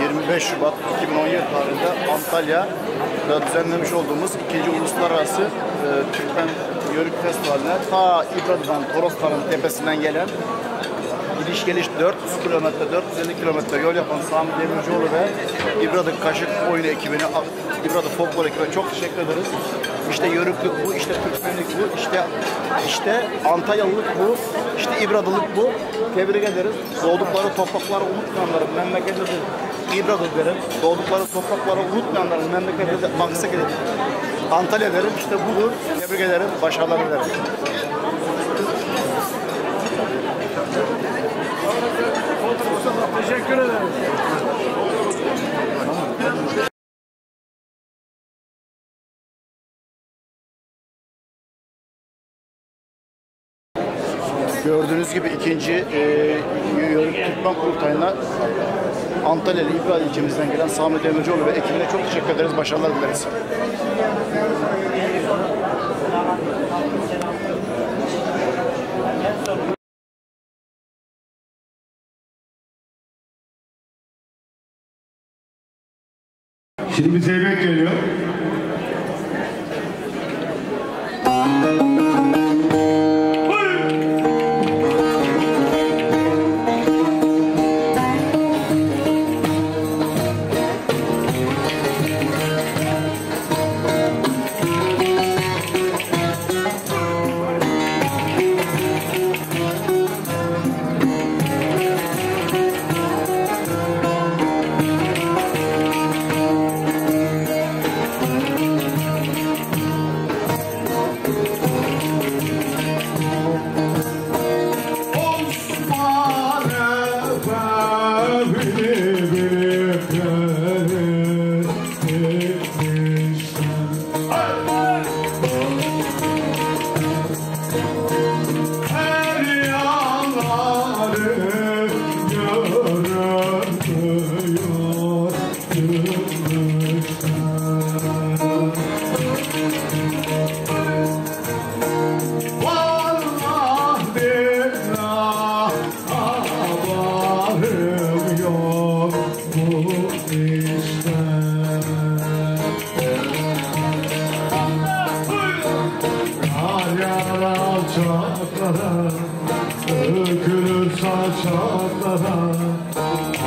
25 Şubat 2017 tarihinde Antalya'da düzenlemiş olduğumuz ikinci uluslararası e, Türkmen Yörük Festivali'ne ta İbrahim'den Torosların tepesinden gelen gidiş geliş 400 kilometre, 450 kilometre yol yapan Sami Demircioğlu ve İbradı Kaşık oyunu ekibine, İbradı Folklor ekibine çok teşekkür ederiz. İşte yörüklük bu, işte Türkmenlik bu, işte işte Antalyalılık bu, işte İbradılık bu. Tebrik ederiz. Doğdukları toprakları unutmayanların memleketi İbradı derim. Doğdukları toprakları unutmayanların memleketi de Aksak ederim. Antalya derim. İşte budur. Tebrik ederim. Başarılar dilerim. Gördüğünüz gibi ikinci e, Yörük Türkmen Kurultayı'na Antalyalı İbrahim ilçemizden gelen Sami Demircioğlu ve ekibine çok teşekkür ederiz. Başarılar dileriz. Şimdi bir zeybek geliyor. ground. Dökülür saçaklara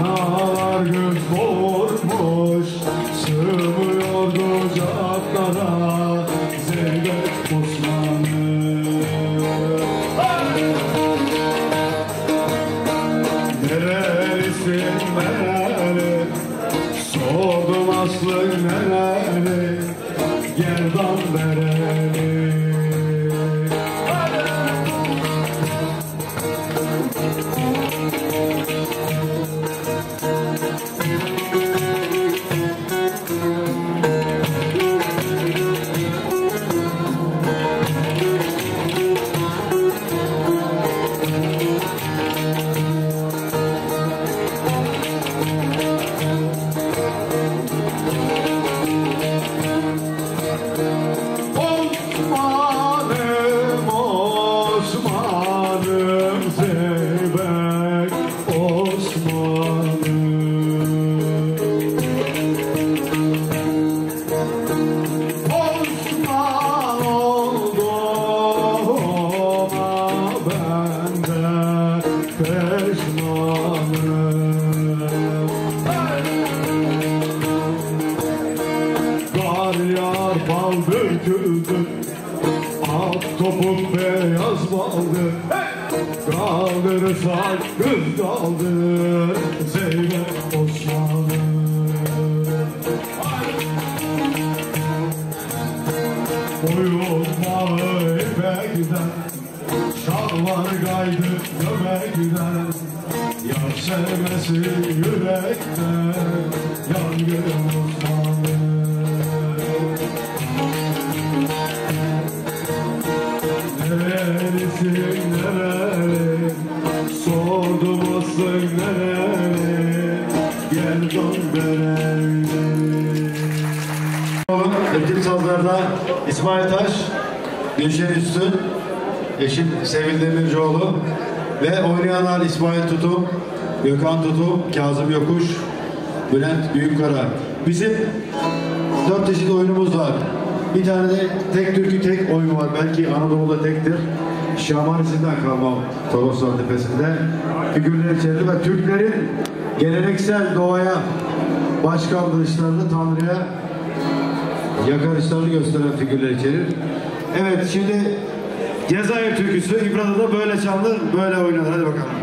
Analar peşmanım. Kar yağar bal döküldü At topuk beyaz baldı. Kız kaldı İsmail Taş, Gülşen Üstün, eşim Sevil Demircioğlu ve oynayanlar İsmail Tutum, Gökhan Tutum, Kazım Yokuş, Bülent Büyükkara. Bizim dört çeşit oyunumuz var. Bir tane de tek türkü tek oyun var. Belki Anadolu'da tektir. Şamanisinden kalma Toroslar Tepesi'nde figürler içerdi ve Türklerin geleneksel doğaya baş kaldırışlarını Tanrı'ya yakarışlarını gösteren figürler içerir. Evet şimdi Cezayir türküsü İbrahim'de böyle çalınır, böyle oynanır. Hadi bakalım.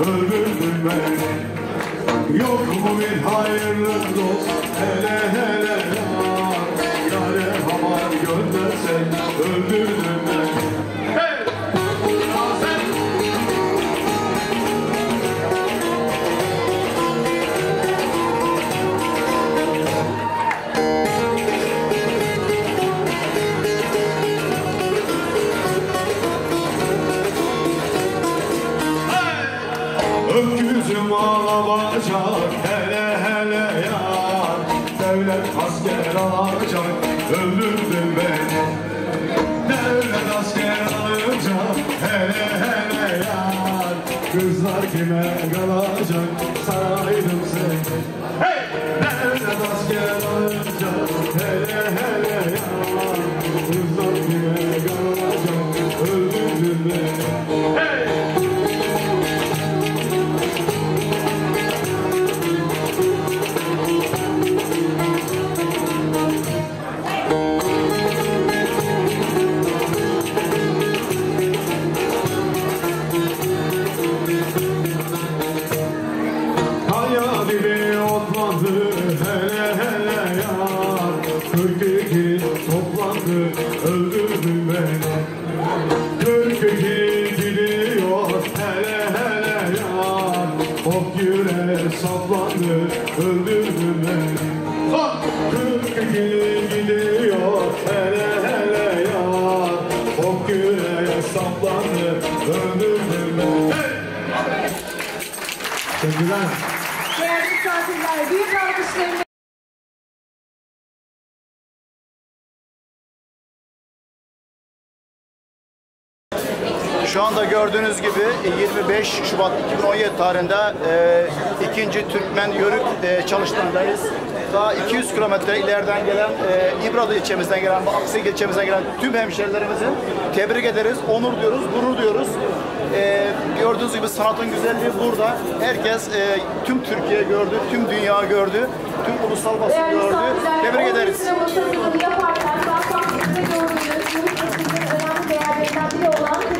öldürdün beni Yok mu bir hayırlı dost? Hele hele yar. Yare haber göndersen öldürdün devlet asker alacak Öldürdün beni Devlet asker alacak Hele hele yar. Kızlar kime kalacak Saraydım seni hey! Devlet asker alacak Hele hele yar. Kızlar kime kalacak Öldürdün beni Şu anda gördüğünüz gibi 25 Şubat 2017 tarihinde e, ikinci Türkmen Yörük e, çalıştayındayız. Daha 200 kilometre ileriden gelen e, İbradı ilçemizden gelen, Aksik ilçemizden gelen tüm hemşerilerimizi tebrik ederiz, onur diyoruz, gurur diyoruz. E, gördüğünüz gibi sanatın güzelliği burada. Herkes e, tüm Türkiye gördü, tüm dünya gördü, tüm ulusal basın değerli gördü. Tebrik ederiz. yaparken sahnede gördüğünüz önemli değerlerinden biri olan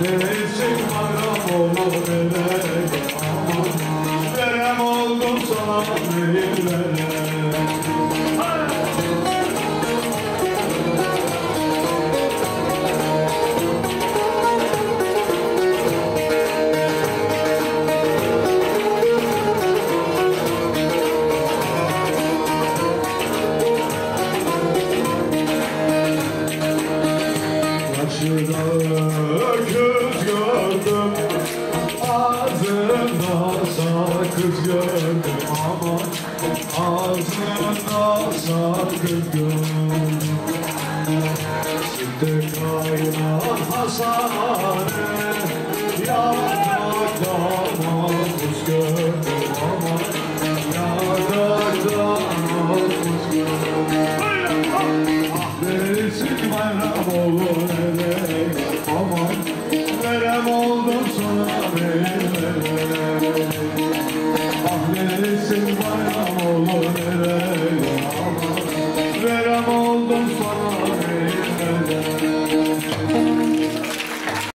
Değişim haram olur eder Thank you.